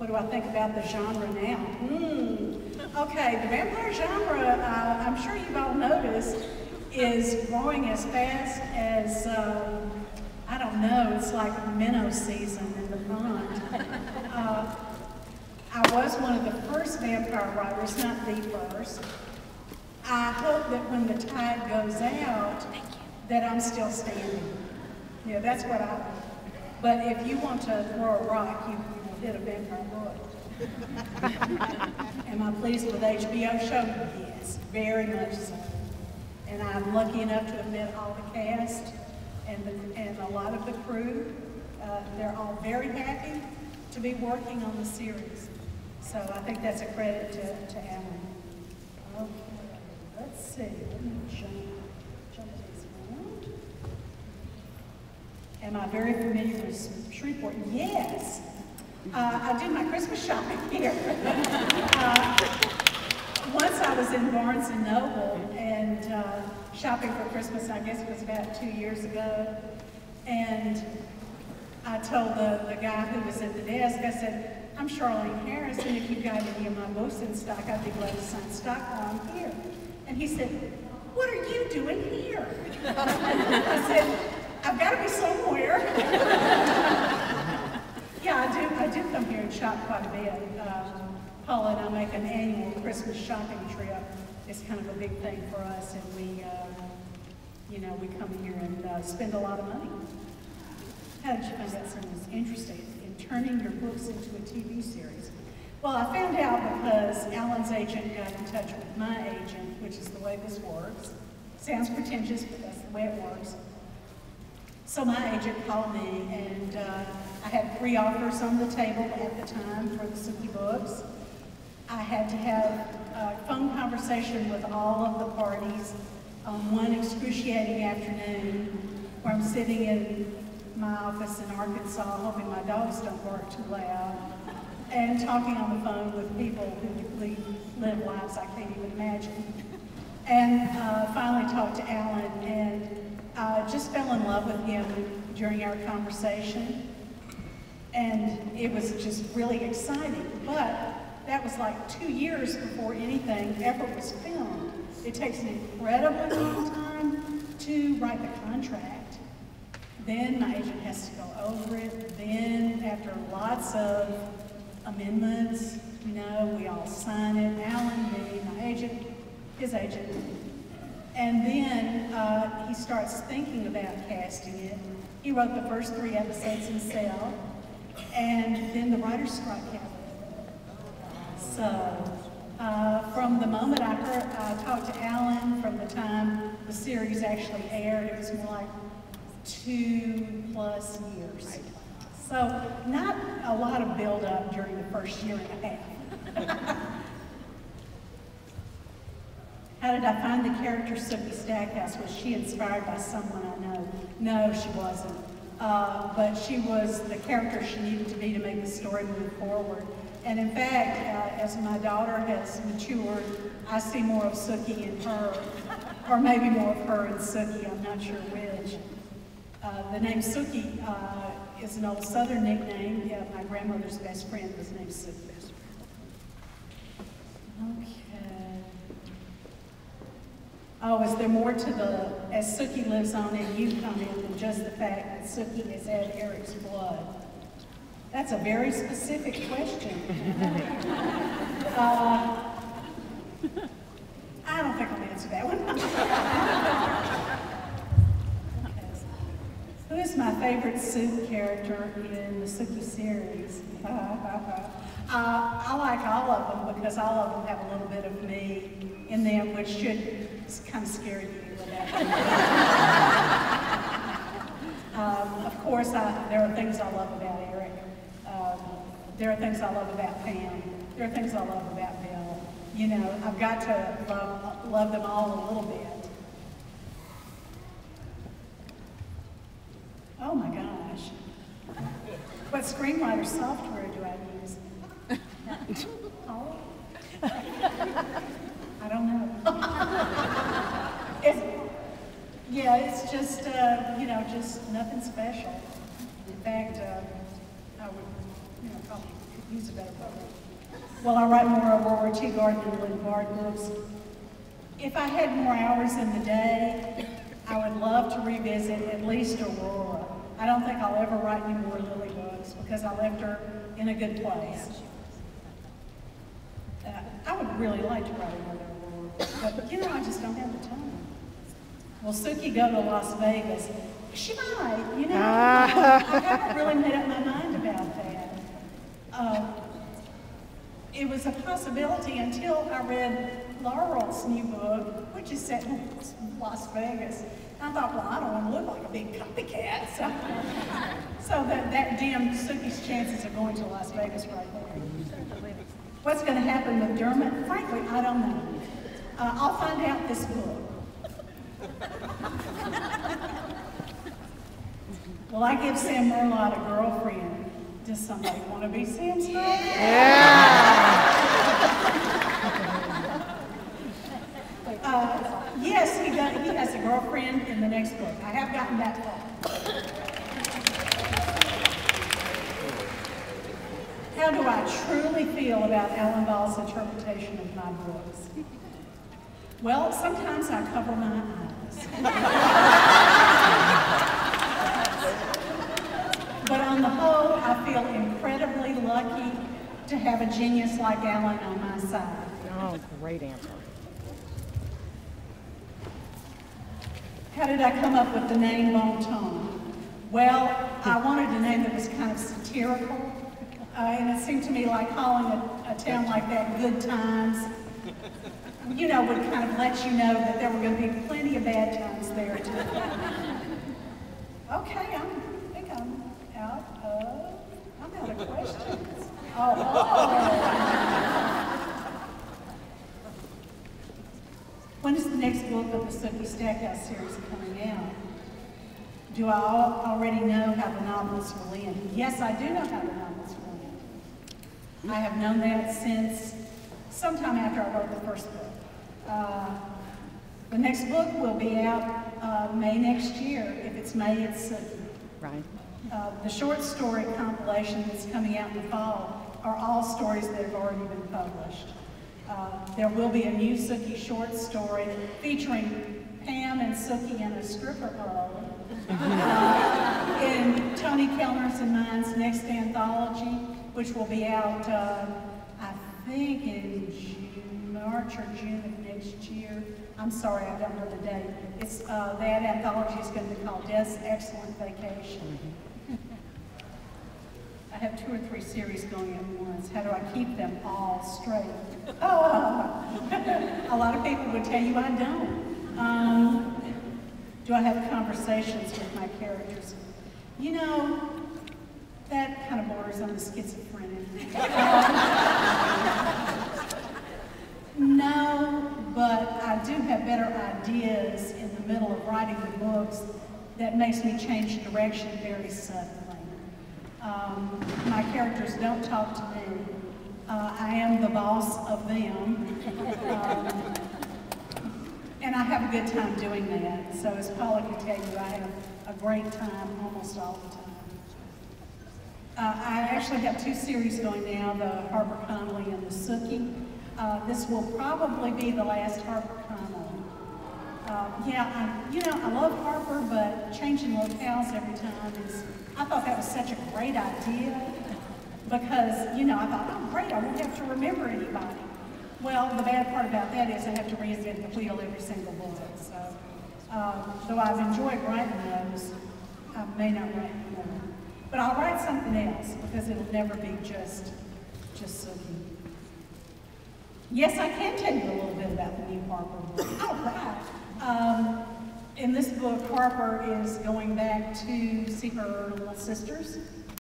What do I think about the genre now? Hmm. Okay, the vampire genre, uh, I'm sure you've all noticed, is growing as fast as, um, I don't know, it's like minnow season in the pond. Uh, I was one of the first vampire writers, not the first. I hope that when the tide goes out, that I'm still standing. Yeah, that's what I, but if you want to throw a rock, you, vampire. Am I pleased with HBO show? Yes, very much so. And I'm lucky enough to have met all the cast and, the, and a lot of the crew. Uh, they're all very happy to be working on the series. So I think that's a credit to, to Alan. Okay, let's see. Let me jump, jump around. Am I very familiar with Shreveport? Yes. Uh, I did my Christmas shopping here. uh, once I was in Barnes and Noble and uh, shopping for Christmas, I guess it was about two years ago, and I told the, the guy who was at the desk, I said, I'm Charlaine Harris, and if you've got any of my books in stock, I'd be glad to sign stock while I'm here. And he said, what are you doing here? I said, I've got to be somewhere. yeah, I do, I do come here and shop quite a bit. Um, Paula and I make an annual Christmas shopping trip. It's kind of a big thing for us, and we, uh, you know, we come here and uh, spend a lot of money. How did you find out someone was interested in turning your books into a TV series? Well, I found out because Alan's agent got in touch with my agent, which is the way this works. Sounds pretentious, but that's the way it works. So my agent called me, and uh, three offers on the table at the time for the Sookie books. I had to have a phone conversation with all of the parties on one excruciating afternoon where I'm sitting in my office in Arkansas hoping my dogs don't bark too loud and talking on the phone with people who live, live lives I can't even imagine. And uh, finally talked to Alan and just fell in love with him during our conversation. And it was just really exciting. But that was like two years before anything ever was filmed. It takes an incredibly long time to write the contract. Then my agent has to go over it. Then after lots of amendments, you know, we all sign it. Alan, me, my agent, his agent, and then uh, he starts thinking about casting it. He wrote the first three episodes himself, and then the writer's strike happened. So, uh, from the moment I heard, I talked to Alan, from the time the series actually aired, it was more like two plus years. So, not a lot of build-up during the first year and a half. How did I find the character Sookie Stackhouse? Was she inspired by someone I know? No, she wasn't. Uh, but she was the character she needed to be to make the story move forward. And in fact, uh, as my daughter has matured, I see more of Sookie in her, or maybe more of her in Sookie, I'm not sure which. Uh, the name Sookie uh, is an old Southern nickname. Yeah, my grandmother's best friend was named Sookie. Okay. Oh, is there more to the, as Sookie lives on and you come in than just the fact that Sookie has had Eric's blood? That's a very specific question. uh, I don't think I'll answer that one. Who is my favorite Sue character in the Sookie series? uh, I like all of them because all of them have a little bit of me in them, which should kind of scary scare you. um, of course, I, there are things I love about Eric. Um, there are things I love about Pam. There are things I love about Bill. You know, I've got to love, love them all a little bit. Oh my gosh. What screenwriter software do I use? oh. I don't know. it's, yeah, it's just, uh, you know, just nothing special. In fact, uh, I would, you know, probably use a better program. Well, I write more Aurora Teagarden and Bard books. If I had more hours in the day, I would love to revisit at least Aurora. I don't think I'll ever write any more Lily books because I left her in a good place. Uh, I would really like to write another Aurora, but you know, I just don't have the time. Will Sookie go to Las Vegas? She might, you know. I haven't really made up my mind about that. Uh, it was a possibility until I read Laurell's new book, which is set in Las Vegas. I thought, well, I don't want to look like a big copycat. So, so that, that dimmed Sookie's chances of going to Las Vegas right there. What's going to happen with Dermot? Frankly, I don't know. Uh, I'll find out this book. Will I give Sam Merlotte a girlfriend? Does somebody want to be Sam's girlfriend? Yeah. uh, yes, he, does, he has a girlfriend in the next book. I have gotten that far. How do I truly feel about Alan Ball's interpretation of my books? Well, sometimes I cover my eyes. But on the whole, I feel incredibly lucky to have a genius like Alan on my side. Oh, great answer. How did I come up with the name Bon Temps? Well, I wanted a name that was kind of satirical, uh, and it seemed to me like calling a, a town like that Good Times, you know, would kind of let you know that there were going to be plenty of bad times there too. okay, I'll think I'm out when is the next book of the Sookie Stackhouse series coming out? Do I already know how the novels will end? Yes, I do know how the novels will end. I have known that since sometime after I wrote the first book. Uh, the next book will be out uh, May next year. If it's May, it's Sookie. Right. Uh, the short story compilation that's coming out in the fall are all stories that have already been published. Uh, there will be a new Sookie short story featuring Pam and Sookie in a stripper pole uh, in Toni Kelner's and mine's next anthology, which will be out, uh, I think, in June, March or June of next year. I'm sorry, I don't know the date. It's, uh, that anthology is going to be called Death's Excellent Vacation. I have two or three series going at once. How do I keep them all straight? Oh, a lot of people would tell you I don't. Um, do I have conversations with my characters? You know, that kind of borders on the schizophrenic. no, but I do have better ideas in the middle of writing the books that makes me change direction very suddenly. Um, my characters don't talk to me. Uh, I am the boss of them. Um, and I have a good time doing that. So as Paula can tell you, I have a great time almost all the time. Uh, I actually have two series going now, the Harper Connelly and the Sookie. Uh, this will probably be the last Harper Connelly. Uh, yeah, I, you know, I love Harper, but changing locales every time is I thought that was such a great idea because, you know, I thought, oh, great, I won't have to remember anybody. Well, the bad part about that is I have to reinvent the wheel every single bullet. So, um, though I've enjoyed writing those, I may not write more. But I'll write something else because it'll never be just, just Sookie. Yes, I can tell you a little bit about the new Harper. All right. Um, in this book, Harper is going back to see her little sisters